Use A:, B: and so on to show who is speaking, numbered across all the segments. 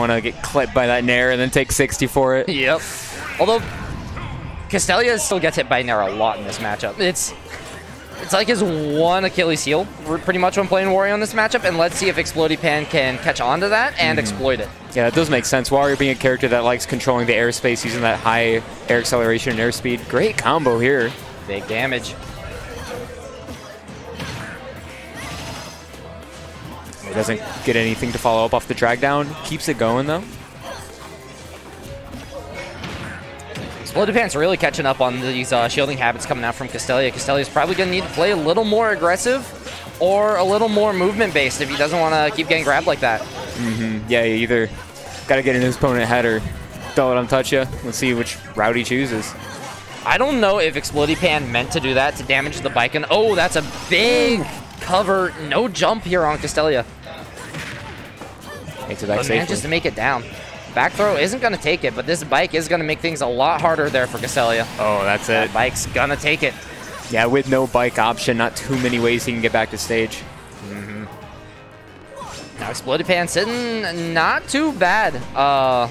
A: want to get clipped by that Nair and then take 60 for it.
B: Yep. Although Castelia still gets hit by Nair a lot in this matchup. It's it's like his one Achilles heel, pretty much when playing Wario in this matchup, and let's see if Explody Pan can catch on to that and mm. exploit it.
A: Yeah, that does make sense. Wario being a character that likes controlling the airspace, using that high air acceleration and airspeed. Great combo here.
B: Big damage.
A: He doesn't get anything to follow up off the drag down. Keeps it going, though.
B: Explody Pan's really catching up on these uh, shielding habits coming out from Castelia. Castelia is probably going to need to play a little more aggressive or a little more movement-based if he doesn't want to keep getting grabbed like that.
A: Mm -hmm. Yeah, you either got to get in his opponent head or don't let him touch you. Let's see which route he chooses.
B: I don't know if Explody Pan meant to do that to damage the bike. And oh, that's a big cover. No jump here on Castelia.
A: Makes it back
B: but manages to make it down. Back throw isn't going to take it, but this bike is going to make things a lot harder there for Castelia.
A: Oh, that's it.
B: That bike's going to take it.
A: Yeah, with no bike option, not too many ways he can get back to stage.
B: Mm -hmm. Now Explody Pan sitting not too bad. Uh,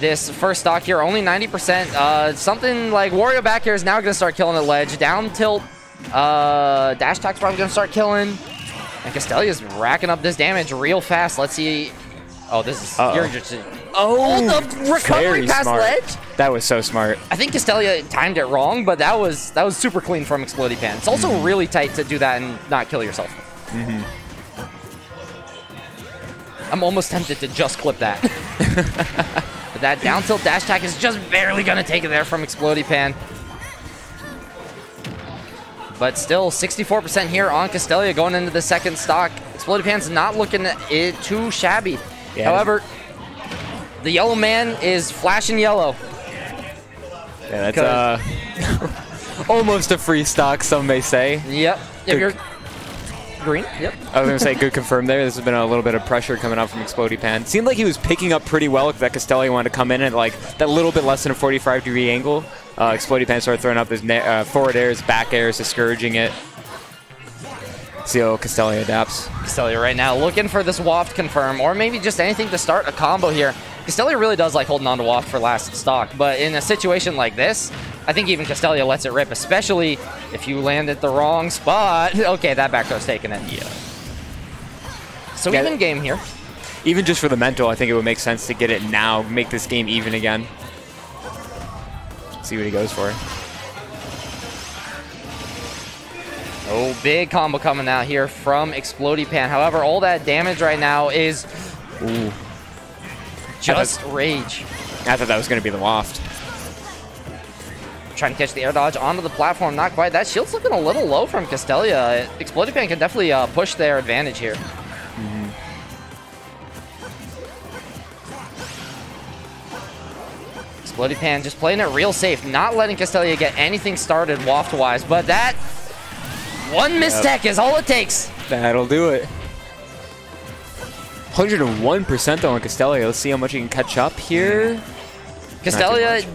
B: this first stock here, only 90%. Uh, something like Wario back here is now going to start killing the ledge. Down tilt, uh, dash attack's probably going to start killing. And Castelia's racking up this damage real fast. Let's see. Oh, this is. Uh -oh. You're just. Oh, the recovery past
A: smart.
B: ledge.
A: That was so smart.
B: I think Castelia timed it wrong, but that was that was super clean from Explody Pan. It's also mm. really tight to do that and not kill yourself.
A: Mm -hmm.
B: I'm almost tempted to just clip that. but that down tilt dash attack is just barely gonna take it there from Explody Pan. But still, 64% here on Castelia going into the second stock. Explody Pan's not looking it too shabby. Yeah. However, the yellow man is flashing yellow.
A: Yeah, that's uh, almost a free stock, some may say.
B: Yep. If you're green, yep.
A: I was going to say, good confirm there. This has been a little bit of pressure coming out from Explody Pan. Seemed like he was picking up pretty well if that Castelia wanted to come in at like that little bit less than a 45 degree angle. Uh, Explody Pan started throwing up his uh, forward airs, back airs, discouraging it. See how Castelia adapts.
B: Castelia right now looking for this waft confirm, or maybe just anything to start a combo here. Castelia really does like holding on to waft for last stock, but in a situation like this, I think even Castelia lets it rip, especially if you land at the wrong spot. okay, that back throw's taking it.
A: Yeah.
B: So yeah, even game here.
A: Even just for the mental, I think it would make sense to get it now, make this game even again see what he goes for.
B: Oh, big combo coming out here from Explody Pan. However, all that damage right now is
A: Ooh.
B: just I rage.
A: I thought that was going to be the waft.
B: Trying to catch the air dodge onto the platform. Not quite. That shield's looking a little low from Castelia. Explody Pan can definitely uh, push their advantage here. Bloody Pan just playing it real safe, not letting Castelia get anything started waft-wise, but that one mistake yep. is all it takes.
A: That'll do it. 101% on Castelia. Let's see how much he can catch up here.
B: Castelia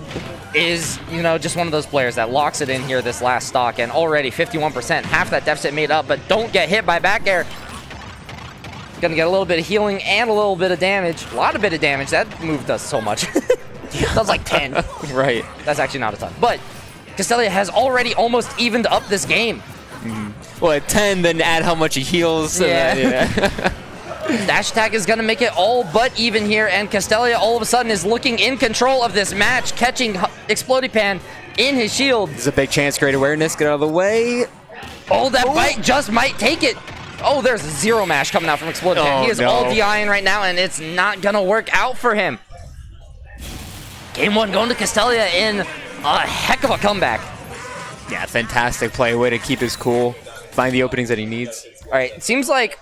B: is, you know, just one of those players that locks it in here this last stock, and already 51%, half that deficit made up, but don't get hit by back air. Gonna get a little bit of healing and a little bit of damage. A lot of bit of damage. That move does so much. that was like 10.
A: right.
B: That's actually not a ton. But Castelia has already almost evened up this game.
A: Mm. Well, at 10, then add how much he heals.
B: Yeah. yeah. Dash attack is going to make it all but even here, and Castelia all of a sudden is looking in control of this match, catching Explody Pan in his shield.
A: This is a big chance, great awareness, get out of the way.
B: Oh, that Ooh. bite just might take it. Oh, there's zero mash coming out from Explody Pan. Oh, he is no. all DIing right now, and it's not going to work out for him. Game one going to Castelia in a heck of a comeback.
A: Yeah, fantastic play. Way to keep his cool. Find the openings that he needs.
B: All right, it seems like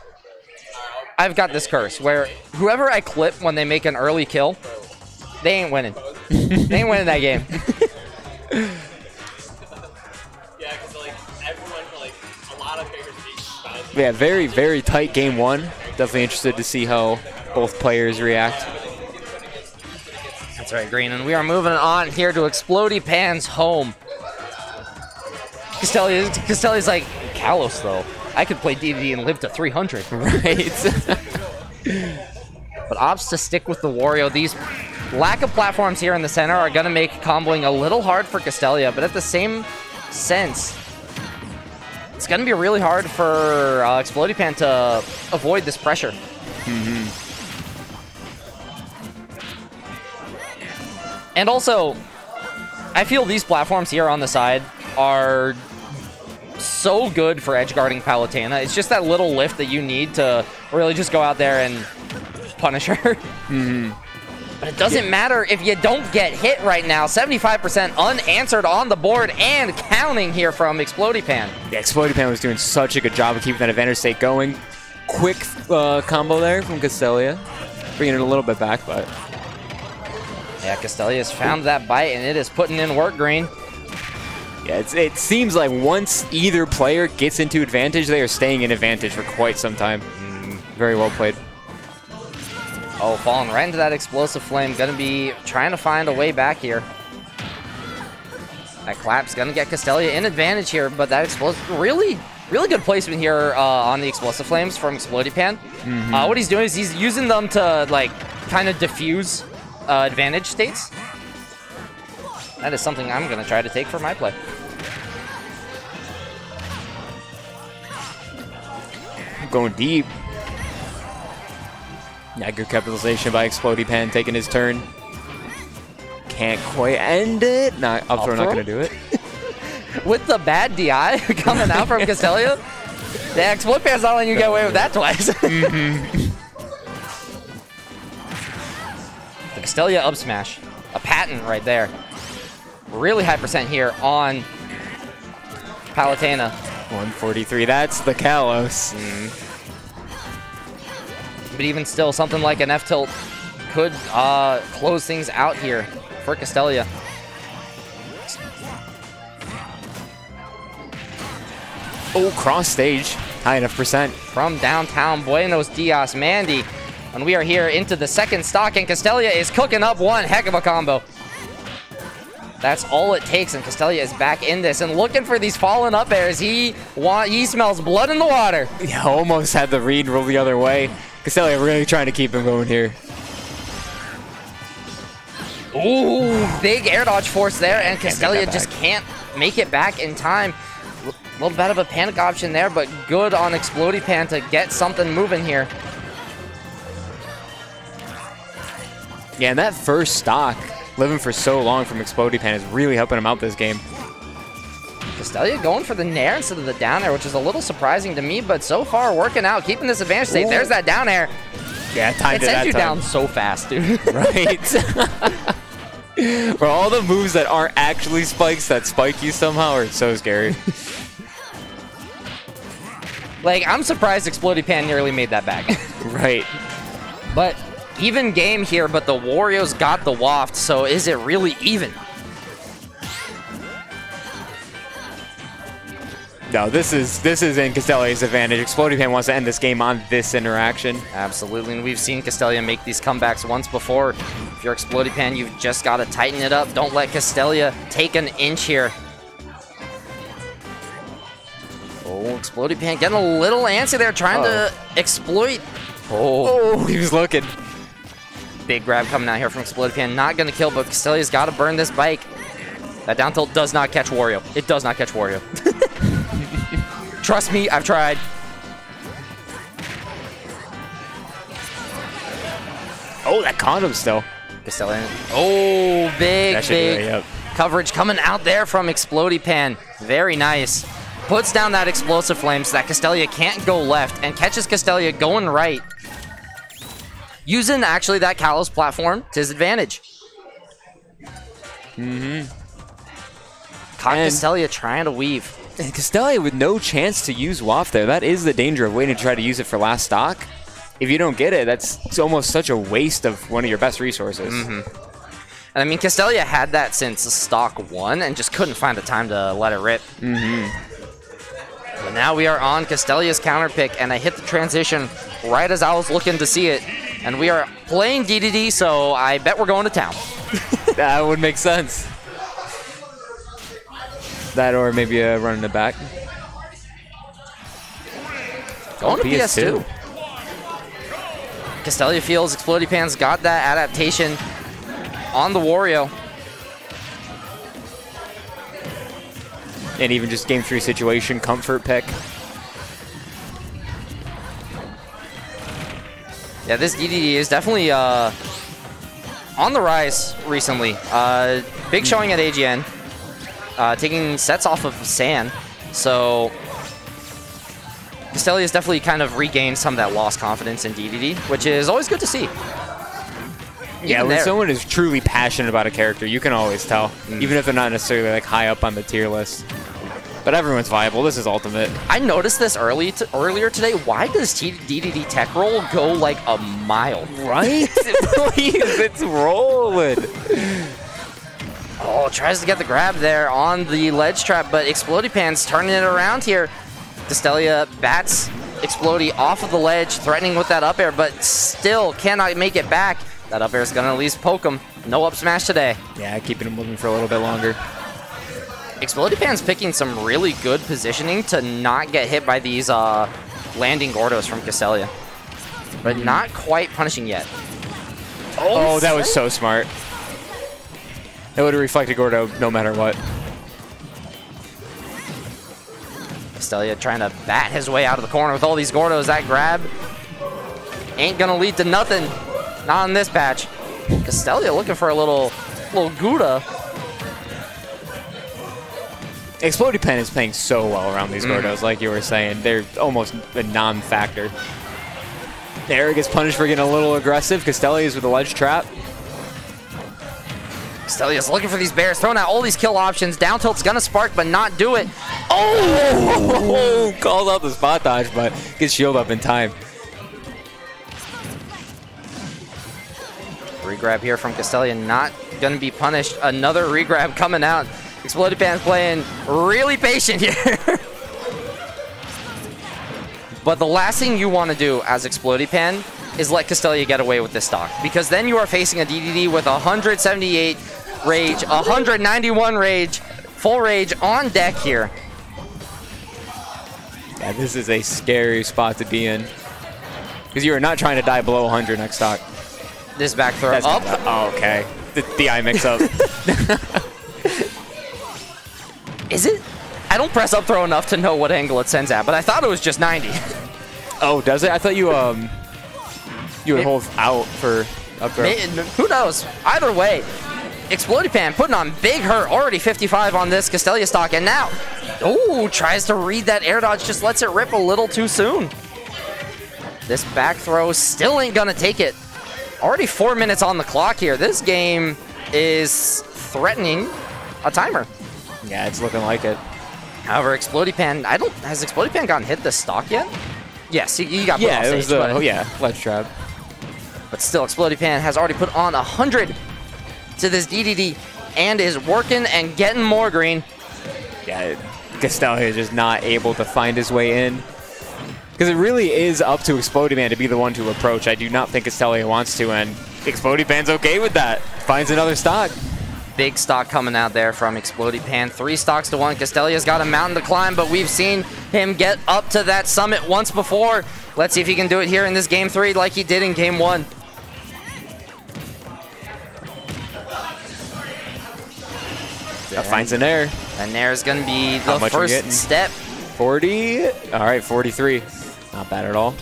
B: I've got this curse where whoever I clip when they make an early kill, they ain't winning. they ain't winning that game.
A: yeah, very, very tight game one. Definitely interested to see how both players react.
B: That's right, Green. And we are moving on here to Explody Pan's home. Castelia, Castelia's like, Kalos, though. I could play and live to 300.
A: Right.
B: but opts to stick with the Wario. These lack of platforms here in the center are going to make comboing a little hard for Castelia, but at the same sense, it's going to be really hard for uh, Explodipan to avoid this pressure. And also, I feel these platforms here on the side are so good for edge guarding Palutena. It's just that little lift that you need to really just go out there and punish her. But it doesn't matter if you don't get hit right now. 75% unanswered on the board and counting here from Explodipan.
A: Yeah, Explodipan was doing such a good job of keeping that advantage state going. Quick uh, combo there from Castelia. Bringing it a little bit back, but
B: Yeah, Castelia's found that bite and it is putting in work, Green.
A: Yeah, it's, it seems like once either player gets into advantage, they are staying in advantage for quite some time. Very well played.
B: Oh, falling right into that explosive flame. Gonna be trying to find a way back here. That clap's gonna get Castelia in advantage here, but that explosive really, really good placement here uh, on the explosive flames from Explodipan. Uh, what he's doing is he's using them to like kind of diffuse uh, advantage states. That is something I'm gonna try to take for my play.
A: Going deep. Yeah, good capitalization by Explody Pan taking his turn. Can't quite end it. Not up
B: Up
A: throw, not gonna do it.
B: With the bad DI coming out from Castelia, the Explodipan's not letting you get away with that twice. Mm-hmm. The Castelia up smash. A patent right there. Really high percent here on Palutena.
A: 143. That's the Kalos.
B: But even still, something like an F tilt could uh, close things out here for Castelia.
A: Oh, cross stage. High enough percent.
B: From downtown Buenos Dias, Mandy. And we are here into the second stock, and Castelia is cooking up one heck of a combo. That's all it takes, and Castelia is back in this and looking for these fallen up airs. He want, he smells blood in the water.
A: Yeah, almost had the read roll the other way. Castelia really trying to keep him going here.
B: Ooh, big air dodge force there, and Castelia just can't make it back in time. A little bit of a panic option there, but good on Explodipan to get something moving here.
A: Yeah, and that first stock, living for so long from Explodipan, is really helping him out this game.
B: Castelia going for the nair instead of the down air, which is a little surprising to me, but so far working out, keeping this advantage state.
A: Ooh.
B: There's that down air.
A: Yeah, time
B: It
A: to that
B: sends you
A: time.
B: down so fast, dude.
A: Right. For all the moves that aren't actually spikes that spike you somehow are so scary.
B: like, I'm surprised Explodipan nearly made that back.
A: right.
B: but even game here, but the Wario's got the waft, so is it really even?
A: No, this is this is in Castelia's advantage. Explody Pan wants to end this game on this interaction.
B: Absolutely, and we've seen Castelia make these comebacks once before. If you're Explody Pan, you've just got to tighten it up. Don't let Castelia take an inch here. Oh, Explody Pan getting a little antsy there, trying to exploit. Oh,
A: Oh, he was looking.
B: Big grab coming out here from Explodipan. Not going to kill, but Castelia's got to burn this bike. That down tilt does not catch Wario. It does not catch Wario. Trust me, I've tried.
A: Oh, that him still.
B: Castelia. Oh, big,
A: be
B: big
A: right up.
B: coverage coming out there from Explodipan. Very nice. Puts down that explosive flame so that Castelia can't go left and catches Castelia going right. Using actually that Kalos platform to his advantage. Mm-hmm. Caught Castelia trying to weave.
A: And Castelia with no chance to use Waft there. That is the danger of waiting to try to use it for last stock. If you don't get it, that's almost such a waste of one of your best resources. Mhm.
B: And I mean, Castelia had that since stock one and just couldn't find the time to let it rip. Mm-hmm. But now we are on Castelia's counter pick, and I hit the transition right as I was looking to see it. And we are playing DDD, so I bet we're going to town.
A: That would make sense. That or maybe uh, running the back.
B: Going to PS2. Castelia feels Explodey Pan's got that adaptation on the Wario.
A: And even just game three situation, comfort pick.
B: Yeah, this DDD is definitely uh, on the rise recently. Uh, big showing at AGN, uh, taking sets off of San. So Castelia has definitely kind of regained some of that lost confidence in DDD, which is always good to see.
A: Yeah, when
B: there.
A: someone is truly passionate about a character, you can always tell,
B: Mm.
A: even if they're not necessarily like high up on the tier list. But everyone's viable. This is ultimate.
B: I noticed this early earlier today. Why does T DDD tech roll go like a mile?
A: Right? Please, it's rolling.
B: Oh, tries to get the grab there on the ledge trap, but Explody Pan's turning it around here. Castelia bats Explody off of the ledge, threatening with that up air, but still cannot make it back. That up air is going to at least poke him. No up smash today.
A: Yeah, keeping him moving for a little bit longer.
B: Explodey Pan's picking some really good positioning to not get hit by these uh, landing Gordos from Castelia. But not quite punishing yet.
A: Oh, that was so smart. It would have reflected Gordo no matter what.
B: Castelia trying to bat his way out of the corner with all these Gordos. That grab ain't gonna lead to nothing. Not in this patch. Castelia looking for a little little Gouda.
A: Explodey Pan is playing so well around these
B: Mm.
A: Gordos, like you were saying. They're almost a non-factor. Eric gets punished for getting a little aggressive. Castelia is with a ledge trap.
B: Castelia is looking for these bears, throwing out all these kill options. Down tilt's gonna spark, but not do it.
A: Oh, calls out the spot dodge, but gets shield up in time.
B: Regrab here from Castelia, not gonna be punished. Another regrab coming out. Explody Pan's playing really patient here. but the last thing you want to do as Explodey Pan is let Castelia get away with this stock. Because then you are facing a DDD with 178 rage, 191 rage, full rage on deck here.
A: Yeah, this is a scary spot to be in. Because you are not trying to die below 100 next stock.
B: This back throw
A: That's
B: up.
A: Oh, okay. The, the eye mix up.
B: Is it? I don't press up throw enough to know what angle it sends at, but I thought it was just 90.
A: oh, does it? I thought you um you would hold out for up throw.
B: Who knows? Either way, Explodey Pan putting on big hurt. Already 55 on this Castelia stock, and now, oh, tries to read that air dodge, just lets it rip a little too soon. This back throw still ain't gonna take it. Already four minutes on the clock here. This game is threatening a timer.
A: Yeah, it's looking like it.
B: However, Explodey Pan, I don't, has Explodey Pan gotten hit this stock yet? Yes, he, he got put
A: Yeah,
B: off
A: it was
B: stage,
A: the
B: but-
A: oh, yeah ledge trap.
B: but still, Explodey Pan has already put on 100 to this DDD and is working and getting more green.
A: Yeah, Castelia is just not able to find his way in. Because it really is up to Explodey Man to be the one to approach. I do not think Castelia wants to, and Explodey Man's okay with that. Finds another stock.
B: Big stock coming out there from Explodey Pan. Three stocks to one. Castelia's got a mountain to climb, but we've seen him get up to that summit once before. Let's see if he can do it here in this game three like he did in game one.
A: That finds an air.
B: And there's going to be the first step.
A: 40. All right, 43. Not bad at all.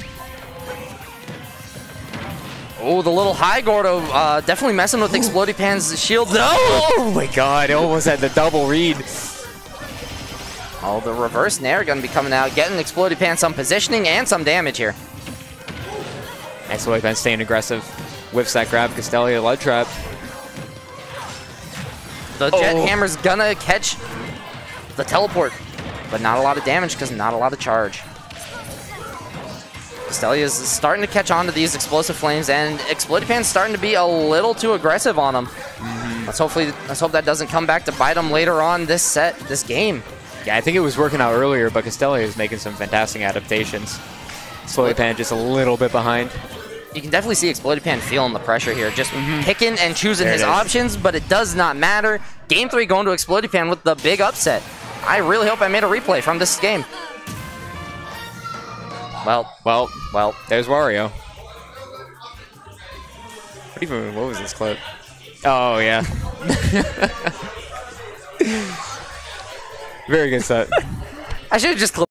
B: Oh, the little high Gordo uh, definitely messing with Explodey Pan's shield. No!
A: Oh my god, it almost had the double read.
B: Oh, the reverse Nair going to be coming out, getting Explodey Pan some positioning and some damage here.
A: Explodey Man staying aggressive. Whiffs that grab, Castelia ledge trap.
B: The Jet
A: Oh.
B: Hammer's gonna catch the teleport, but not a lot of damage because not a lot of charge. Castelia's starting to catch on to these explosive flames, and Explodey Pan's starting to be a little too aggressive on them. Mm-hmm. Let's hopefully, let's hope that doesn't come back to bite him later on this set, this game.
A: Yeah, I think it was working out earlier, but Castelia is making some fantastic adaptations. Explodey Pan just a little bit behind.
B: You can definitely see Explodey Pan feeling the pressure here, just mm-hmm. picking and choosing
A: There
B: his
A: is.
B: options, but it does not matter. Game three going to Explodey Pan with the big upset. I really hope I made a replay from this game. Well,
A: well,
B: well,
A: there's Wario. What even what was this clip? Oh yeah. Very good set.
B: I should have just clipped